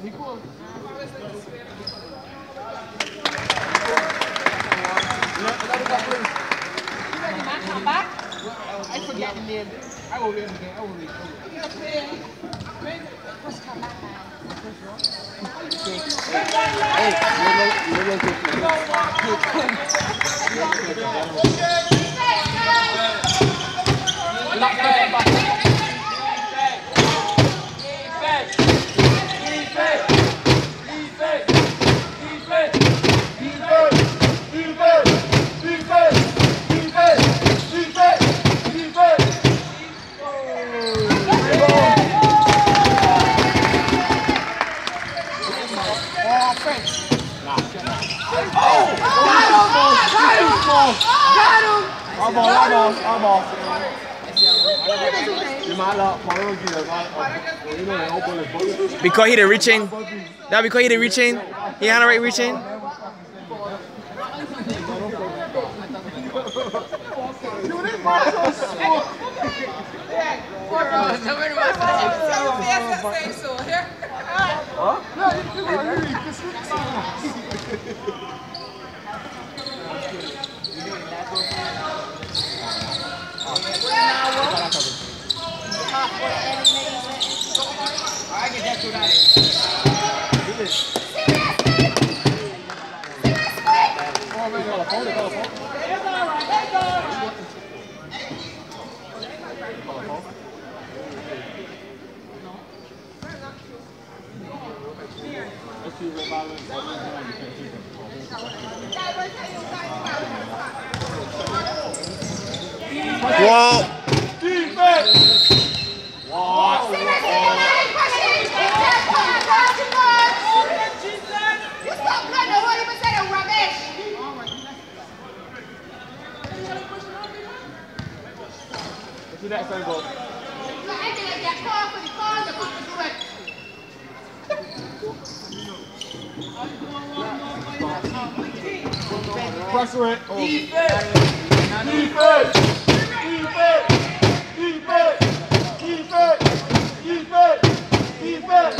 I forgot the name. I will read it. I will read it. You're playing. First come back now. Hey, little, little, little, little. Oh! Got him! Got him! Got him! Our ball, our ball, our ball. Because he didn't reach in. That because he didn't reach in. He had a right reach in. Porra, não é mais Well, See that same ball. Pressure it. Oh. Defense! Defense! Defense! Defense! Defense! Defense! Defense!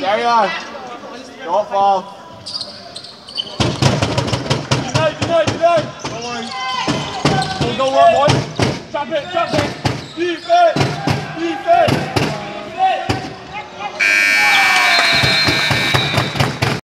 Carry on. Don't fall. Deny, deny, deny. Don't worry. Don't go work, boy. Chop it, chop it. Defense.